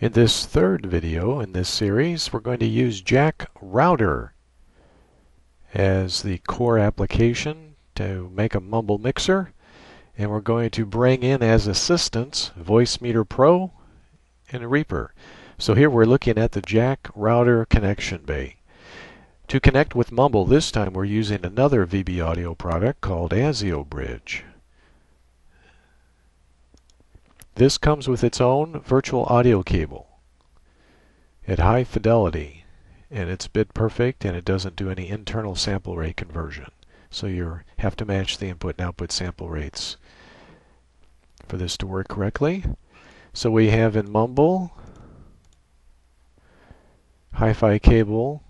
In this third video in this series, we're going to use Jack Router as the core application to make a mumble mixer. And we're going to bring in as assistants Voicemeeter Pro and Reaper. So here we're looking at the Jack Router connection bay. To connect with Mumble this time we're using another VB Audio product called ASIO Bridge. This comes with its own virtual audio cable at high fidelity and it's bit perfect and it doesn't do any internal sample rate conversion. So you have to match the input and output sample rates for this to work correctly. So we have in Mumble Hi-Fi cable,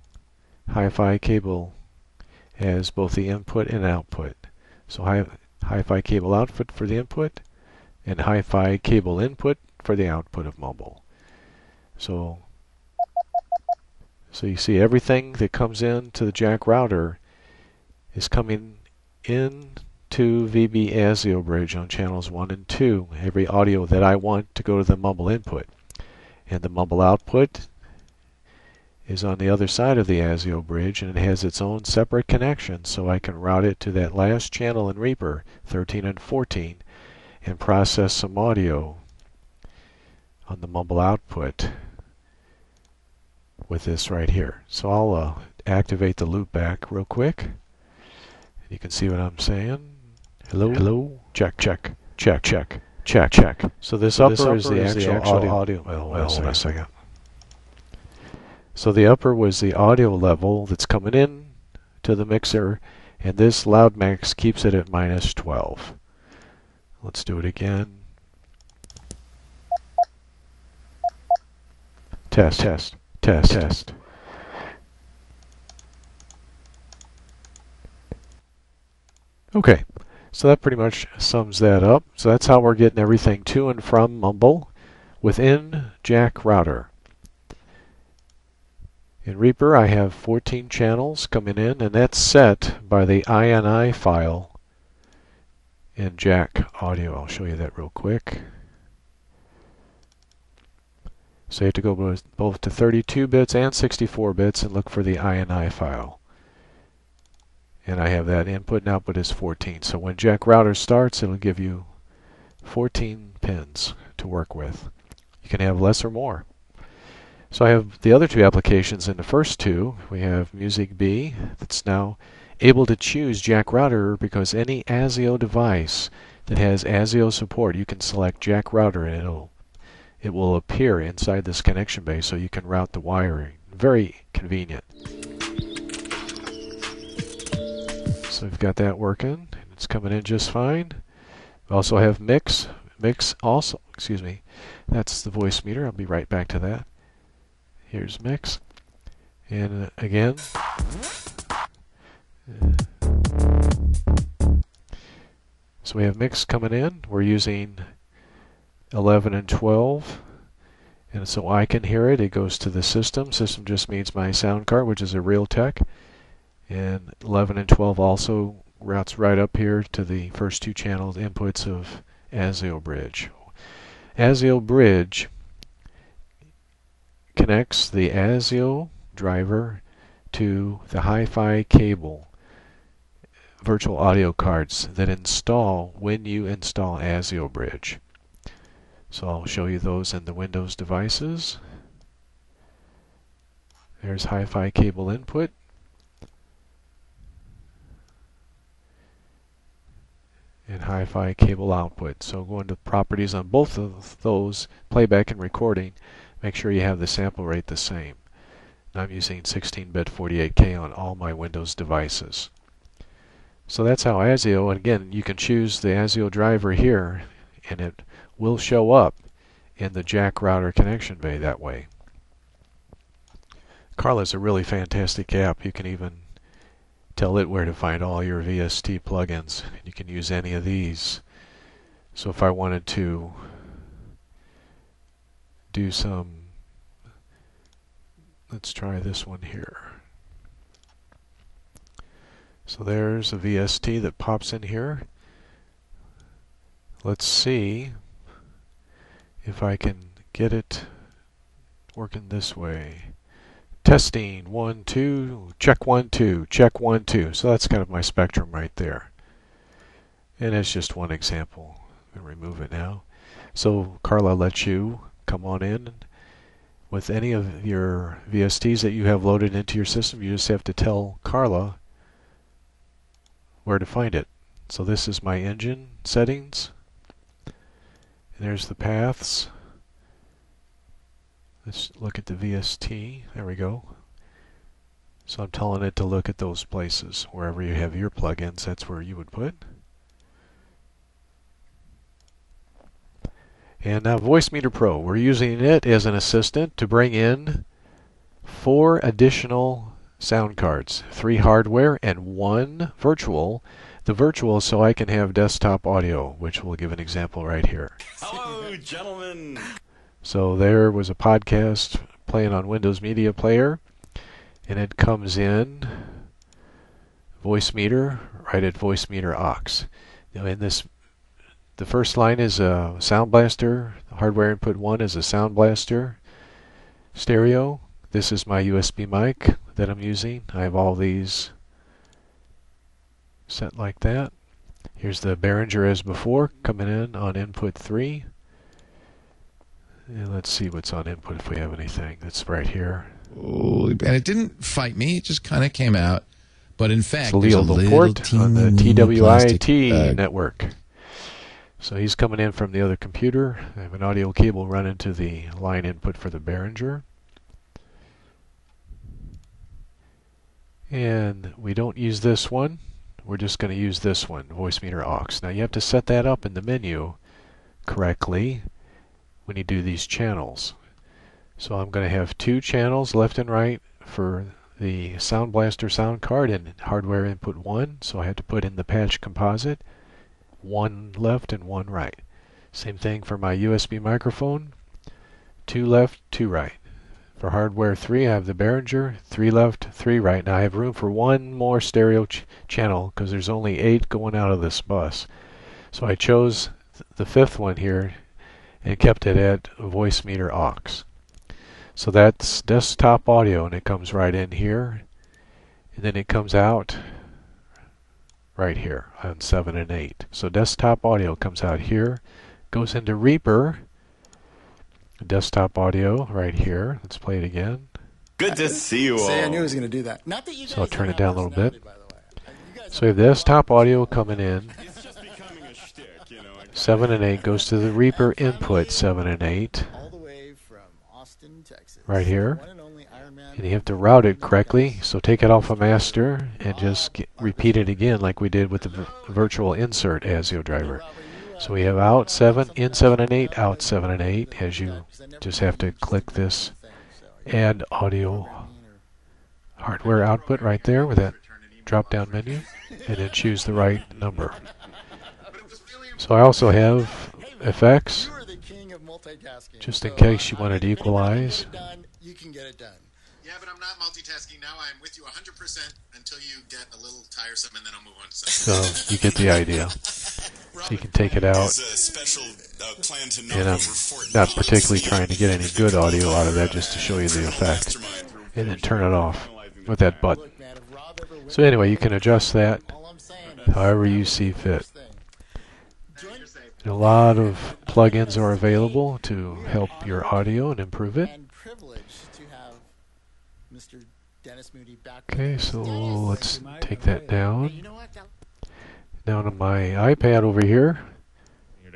Hi-Fi cable has both the input and output. So hi, Hi-Fi cable output for the input and hi-fi cable input for the output of Mumble. So, so you see everything that comes in to the jack router is coming in to VB ASIO bridge on channels 1 and 2, every audio that I want to go to the Mumble input. And the Mumble output is on the other side of the ASIO bridge and it has its own separate connection so I can route it to that last channel in Reaper, 13 and 14, and process some audio on the mumble output with this right here. So I'll uh, activate the loopback real quick. You can see what I'm saying. Hello, hello, check, check, check, check, check, check. So this upper, this upper is, the, is actual the actual audio. audio. Well, well, hold on a second. So the upper was the audio level that's coming in to the mixer, and this LoudMax keeps it at minus 12. Let's do it again. Test, test, test, test. Okay, so that pretty much sums that up. So that's how we're getting everything to and from Mumble within Jack Router. In Reaper I have 14 channels coming in and that's set by the INI file in jack audio. I'll show you that real quick. So you have to go both to 32 bits and 64 bits and look for the INI file. And I have that input and output is 14. So when Jack Router starts, it'll give you 14 pins to work with. You can have less or more. So I have the other two applications in the first two. We have MusicBee that's now able to choose Jack Router because any ASIO device that has ASIO support, you can select Jack Router and it'll it will appear inside this connection bay so you can route the wiring. Very convenient. So we've got that working. It's coming in just fine. We also have Mixxx. Mixxx also, excuse me, that's the Voicemeeter. I'll be right back to that. Here's Mixxx. And uh, again, so we have Mixxx coming in. We're using 11 and 12. And so I can hear it. It goes to the system. System just means my sound card, which is a Realtek. And 11 and 12 also routes right up here to the first two channel inputs of ASIO Bridge. ASIO Bridge connects the ASIO driver to the Hi-Fi cable virtual audio cards that install when you install ASIO Bridge. So I'll show you those in the Windows devices. There's Hi-Fi cable input. and Hi-Fi cable output. So go into properties on both of those, playback and recording, make sure you have the sample rate the same. I'm using 16-bit 48K on all my Windows devices. So that's how ASIO, and again, you can choose the ASIO driver here, and it will show up in the jack router connection bay that way. Carla is a really fantastic app. You can even tell it where to find all your VST plugins. You can use any of these. So if I wanted to do some, let's try this one here. So there's a VST that pops in here. Let's see if I can get it working this way. Testing, one, two, check one, two, check one, two. So that's kind of my spectrum right there. And it's just one example. Remove it now. So Carla lets you come on in with any of your VSTs that you have loaded into your system. You just have to tell Carla where to find it. So this is my engine settings. And there's the paths. Let's look at the VST. There we go. So I'm telling it to look at those places. Wherever you have your plugins, that's where you would put. And uh, now Voicemeeter Pro. We're using it as an assistant to bring in four additional sound cards. Three hardware and one virtual. The virtual so I can have desktop audio, which we'll give an example right here. Hello, gentlemen. So there was a podcast playing on Windows Media Player, and it comes in Voicemeeter right at Voicemeeter aux. Now in this, the first line is a Sound Blaster. Hardware input one is a Sound Blaster stereo. This is my USB mic that I'm using. I have all these set like that. Here's the Behringer as before, coming in on input 3. And let's see what's on input if we have anything. That's right here. Oh, and it didn't fight me. It just kind of came out. But in fact, It's there's a Leo little Laporte on the TWIT network. So he's coming in from the other computer. I have an audio cable run into the line input for the Behringer. And we don't use this one. We're just going to use this one, Voicemeeter aux. Now you have to set that up in the menu correctly when you do these channels. So I'm going to have two channels left and right for the Sound Blaster sound card and hardware input 1. So I have to put in the patch composite, one left and one right. Same thing for my USB microphone, two left, two right. For hardware 3, I have the Behringer, 3 left, 3 right. Now I have room for one more stereo ch channel because there's only 8 going out of this bus. So I chose th the fifth one here and kept it at Voicemeeter aux. So that's desktop audio and it comes right in here. And then it comes out right here on 7 and 8. So desktop audio comes out here, goes into Reaper, desktop audio right here. Let's play it again. Good to see you all. Say, I knew he was going to do that. Not that you So I'll turn it down a little bit. personality, by the way. You guys So we have desktop audio coming in. It's just becoming a shtick, you know. 7 and 8 goes to the Reaper input 7 and 8. all the way from Austin, Texas. Right here. And only Iron Man. And you have to route it correctly. So take it off a master and just get, repeat it again like we did with the v- virtual insert ASIO driver. So we have out 7, in 7 and 8, out 7 and 8 as you just have to click this add audio hardware output right there with that drop down menu and then choose the right number. So I also have effects You are the king of multitasking. just in case you wanted to equalize. can get it done, You can get it done. Yeah, but I'm not multitasking now. I'm with you 100% until you get a little tiresome, and then I'll move on to something. So you get the idea. So you can take it out. Special uh, plan to knock And I'm not particularly trying to get any good audio out of that just to show you the effect. And then turn it off with that button. Look, man, if Rob ever wins So anyway, you can adjust that all I'm saying is however you see fit. thing. A lot of plugins are available to help your audio and improve it. And privileged to have Mr. Dennis Moody Okay, so let's take that down. You know what? That- Down on my iPad over here,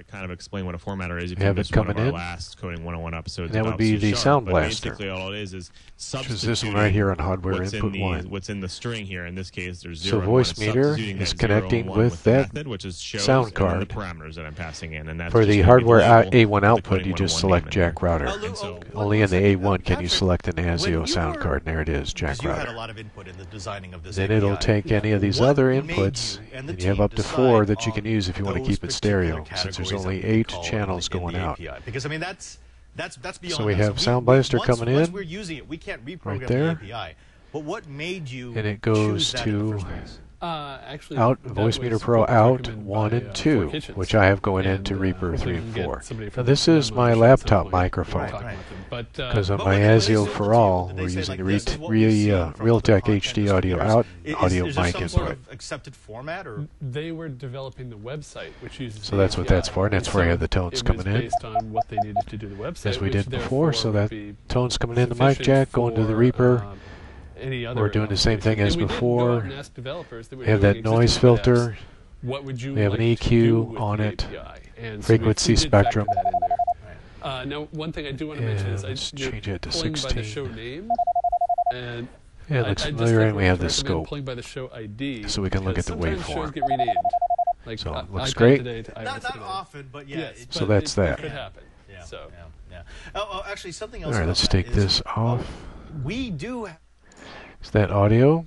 kind of explain what a formatter is. If you have it missed one of coming our in. last Coding 101 episodes, And that would be C the Sharp, Sound but Blaster, Basically, all it is is which is this one right here on hardware what's input in the, one. What's in the string here? In this case, there's So zero. and one. It's Voicemeeter substituting is that zero and connecting one with that method, which is shows, sound and card. the parameters that I'm passing in, and that's For the hardware A1 output, you just oh select Jack. Router. Oh, And so- oh, Only in the. A1 can you select an ASIO sound card, there it is, Jack Because you had a Router. lot of input in the designing of this Then it'll take any of these other inputs, and you have up to four that you can use if you want to keep it stereo, since there's categories only eight channels going out. Because I mean that's that's that's beyond So we us. have Sound Blaster once, coming once in, we're using it, we can't reprogram right there. the API. But what made you And it goes choose that in the to? Uh, actually, out that Voicemeeter Pro out one by, and uh, two, which I have going And, into uh, Reaper hopefully three and four. Now this is my laptop microphone. talking with them. But uh, Because on my when- when ASIO for all, we're using like, the Re- is what we've Re, uh, Realtek HD audio out, Is- audio is there mic input. sort of accepted format or they were developing the website, which uses. So the that's what that's for, and that's where I have the tones coming in. based on what they needed to do the website, As we did before, so that tones coming in the mic jack, going to the Reaper. Any other We're doing the same thing as And we did go before. out and ask developers that We have that noise web apps, filter. What would you We have an like to EQ on it, And so frequency we, we did factor spectrum. that in there. Uh, now, one thing I do want to mention is I, let's change it to pulling by the 16. show name, and Yeah, it I- looks I just familiar, and we have the scope. Pulling by the show ID, So we can look at the sometimes shows waveform. get renamed. Like So, it looks iPad great. Today to not, not often, but yeah. Yes, So but that's it, that. It could happen. yeah, So. yeah, yeah. Oh, oh, actually, something else. right, about let's take is, this uh, off. we do. Is that audio?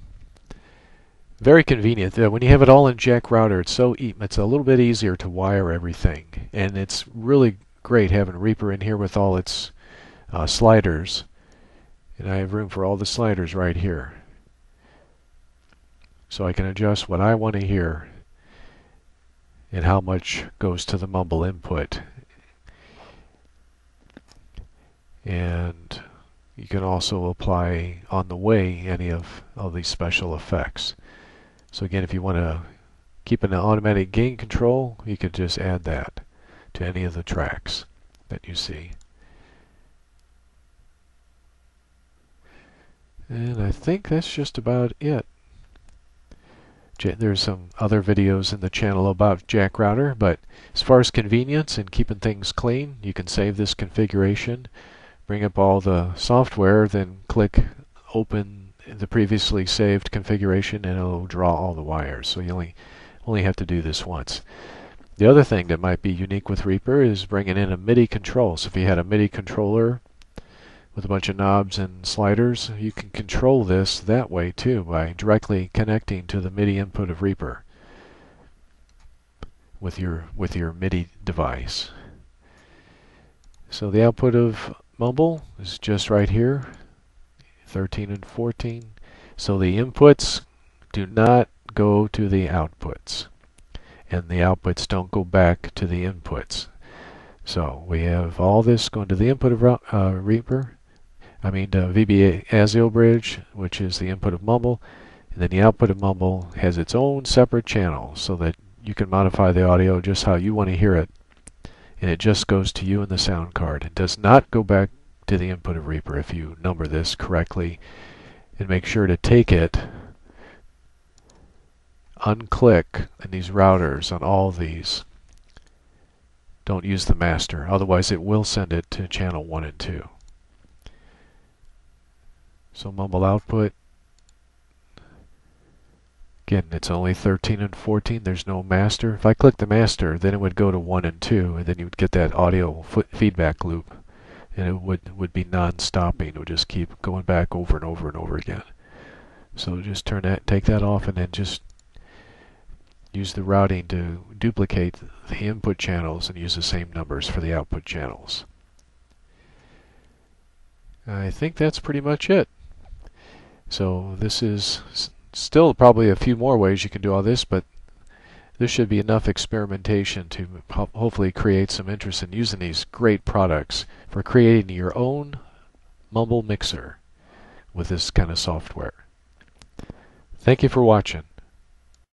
Very convenient. Uh, when you have it all in jack router, it's so e- it's a little bit easier to wire everything, and it's really great having Reaper in here with all its uh, sliders. And I have room for all the sliders right here, so I can adjust what I want to hear and how much goes to the mumble input. And you can also apply on the way any of, these special effects. So again, if you want to keep an automatic gain control, you could just add that to any of the tracks that you see. And I think that's just about it. There's some other videos in the channel about Jack Router, but as far as convenience and keeping things clean, you can save this configuration, bring up all the software, then click open the previously saved configuration and it'll draw all the wires. So you only only have to do this once. The other thing that might be unique with Reaper is bringing in a MIDI control. So if you had a MIDI controller with a bunch of knobs and sliders, you can control this that way too by directly connecting to the MIDI input of Reaper with your with your MIDI device. So the output of Mumble is just right here, 13 and 14. So the inputs do not go to the outputs, and the outputs don't go back to the inputs. So we have all this going to the input of uh, Reaper, I mean uh, VBA ASIO bridge, which is the input of Mumble, and then the output of Mumble has its own separate channel so that you can modify the audio just how you want to hear it, and it just goes to you and the sound card. It does not go back to the input of Reaper if you number this correctly, and make sure to take it unclick in these routers on all these. Don't use the master, otherwise it will send it to channel 1 and 2. So mumble output. Again, it's only 13 and 14. There's no master. If I click the master, then it would go to 1 and 2, and then you would get that audio feedback loop. And it would, would be non-stopping. It would just keep going back over and over and over again. So just turn that, take that off, and then just use the routing to duplicate the input channels and use the same numbers for the output channels. I think that's pretty much it. So this is still probably a few more ways you can do all this, but this should be enough experimentation to ho- hopefully create some interest in using these great products for creating your own mumble mixer with this kind of software. Thank you for watching.